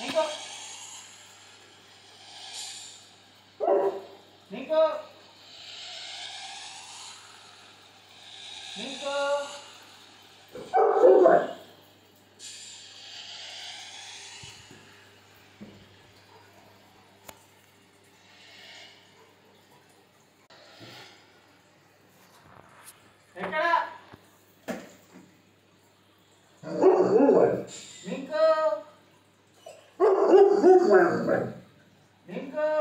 林哥。年功年功林哥。